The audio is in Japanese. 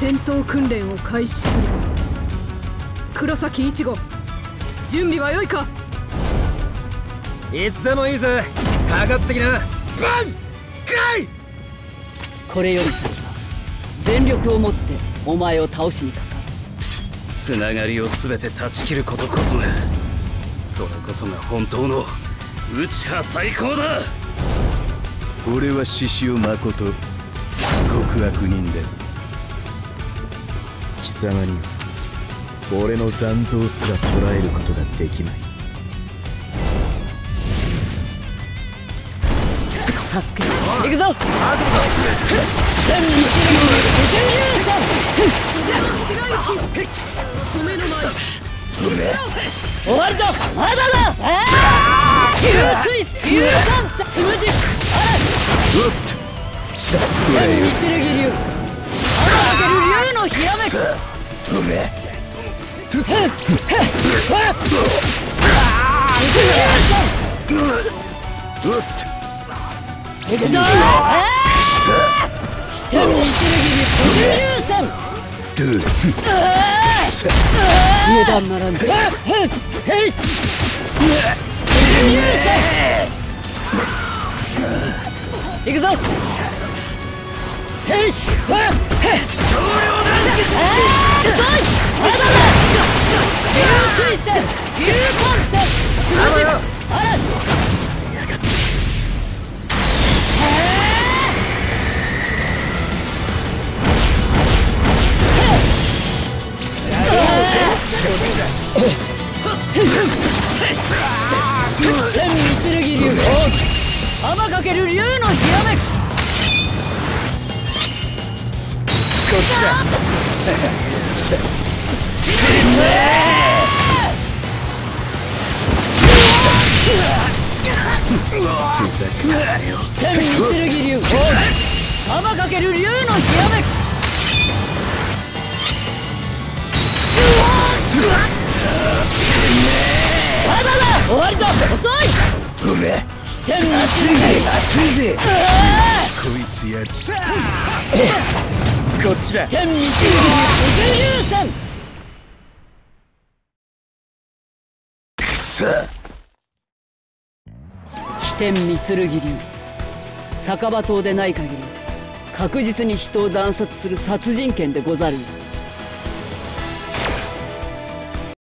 戦闘訓練を開始する。黒崎一護準備は良いか？いつでもいいぜ。かかってきな。バンカイこれより先は全力をもってお前を倒しにかかる。つながりを全て断ち切ることこそがそれこそが本当の内派最高だ。俺は獅子雄誠極悪人で貴様には俺の残像すら捉えることができまい。サスケ行くぞ。天道白雪染めの前終わるぞまだだあーヒューツイスヒューカンスムジあうっ流る竜のひらめく。さあ止め油断ならぬ行くぞ天御剣流天かける竜のひらめだふざけんなよ天御剣流天かける竜のひらめくまだだ終わりだ遅いおめ天御熱いぜ熱いぜいつやる。こっちだ。天御剣流流戦くそ飛天御剣流酒場島でない限り確実に人を惨殺する殺人剣でござるよ